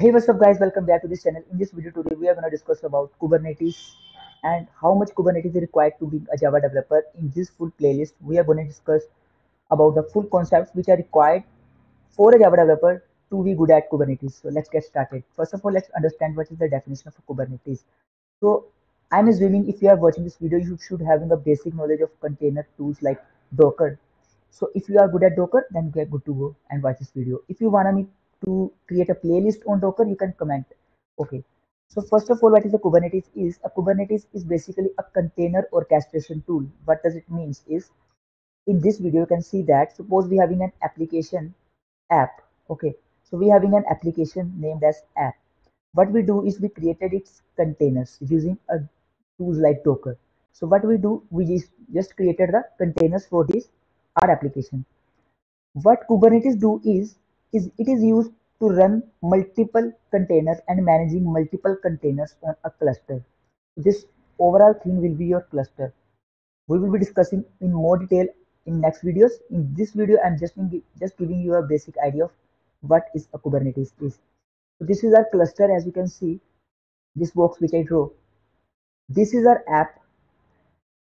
Hey, what's up guys? Welcome back to this channel. In this video today, we are going to discuss about Kubernetes and how much Kubernetes is required to be a Java developer. In this full playlist, we are going to discuss about the full concepts which are required for a Java developer to be good at Kubernetes. So let's get started. First of all, let's understand what is the definition of Kubernetes. So I'm assuming if you are watching this video, you should having a basic knowledge of container tools like Docker. So if you are good at Docker, then get good to go and watch this video. If you wanna me to create a playlist on Docker, you can comment. Okay. So first of all, what is a Kubernetes is? A Kubernetes is basically a container orchestration tool. What does it means is, in this video, you can see that suppose we having an application app. Okay. So we having an application named as app. What we do is we created its containers using a tools like Docker. So what we do, we just, just created the containers for this our application. What Kubernetes do is is it is used to run multiple containers and managing multiple containers on a cluster. This overall thing will be your cluster. We will be discussing in more detail in next videos. In this video, I'm just just giving you a basic idea of what is a Kubernetes is. So this is our cluster as you can see, this box which I draw. This is our app.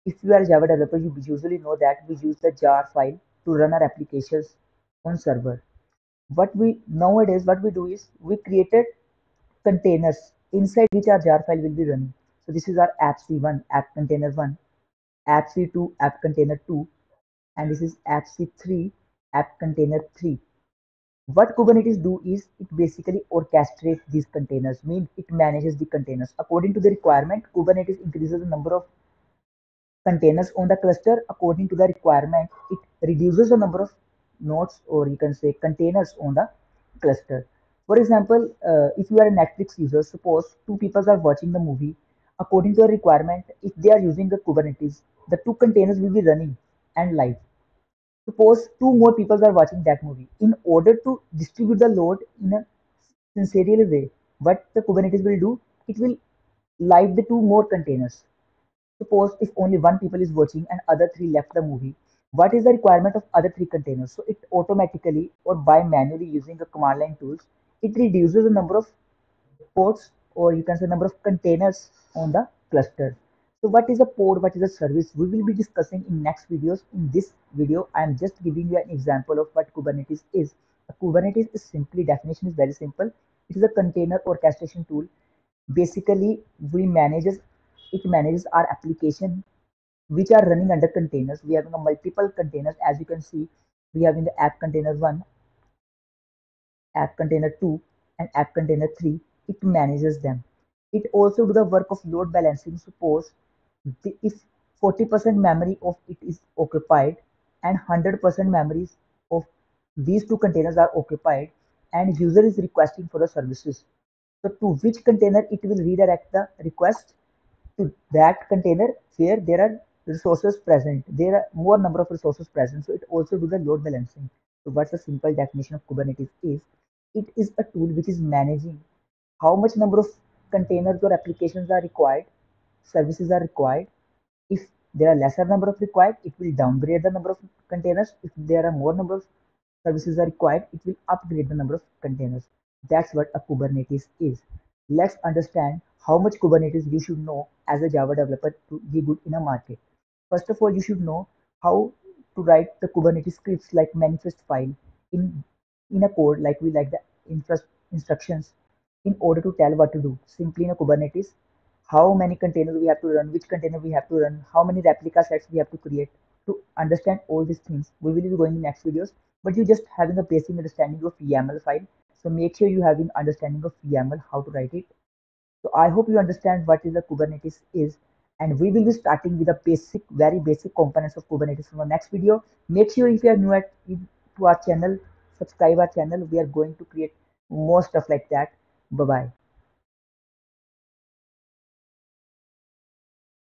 If you are Java developer, you usually know that we use the jar file to run our applications on server what we nowadays what we do is we created containers. Inside which our jar file will be running. So this is our app c1 app container 1 app c2 app container 2 and this is app c3 app container 3 what kubernetes do is it basically orchestrates these containers means it manages the containers. According to the requirement kubernetes increases the number of containers on the cluster. According to the requirement it reduces the number of nodes or you can say containers on the cluster. For example, uh, if you are a Netflix user, suppose two people are watching the movie, according to a requirement, if they are using the Kubernetes, the two containers will be running and live. Suppose two more people are watching that movie. In order to distribute the load in a sincere way, what the Kubernetes will do, it will live the two more containers. Suppose if only one people is watching and other three left the movie, what is the requirement of other three containers? So it automatically or by manually using the command line tools, it reduces the number of ports or you can say number of containers on the cluster. So what is a port? What is a service? We will be discussing in next videos. In this video, I am just giving you an example of what Kubernetes is. A Kubernetes is simply definition is very simple. It is a container orchestration tool. Basically, we manages it manages our application which are running under containers. We have multiple containers as you can see. We have in the app container 1, app container 2 and app container 3. It manages them. It also do the work of load balancing. Suppose if 40% memory of it is occupied and 100% memories of these two containers are occupied and user is requesting for the services. So to which container it will redirect the request to that container where there are resources present. There are more number of resources present. So it also do the load balancing. So what's the simple definition of Kubernetes is? It is a tool which is managing how much number of containers or applications are required, services are required. If there are lesser number of required, it will downgrade the number of containers. If there are more number of services are required, it will upgrade the number of containers. That's what a Kubernetes is. Let's understand how much Kubernetes you should know as a Java developer to be good in a market. First of all, you should know how to write the Kubernetes scripts like manifest file in, in a code like we like the instructions in order to tell what to do. Simply in a Kubernetes, how many containers we have to run, which container we have to run, how many replica sets we have to create. To understand all these things, we will be going in next videos, but you just having a basic understanding of YAML file. So make sure you having understanding of YAML, how to write it. So I hope you understand what is a Kubernetes is and we will be starting with the basic very basic components of kubernetes from the next video. Make sure if you are new at to our channel subscribe our channel. We are going to create more stuff like that. Bye bye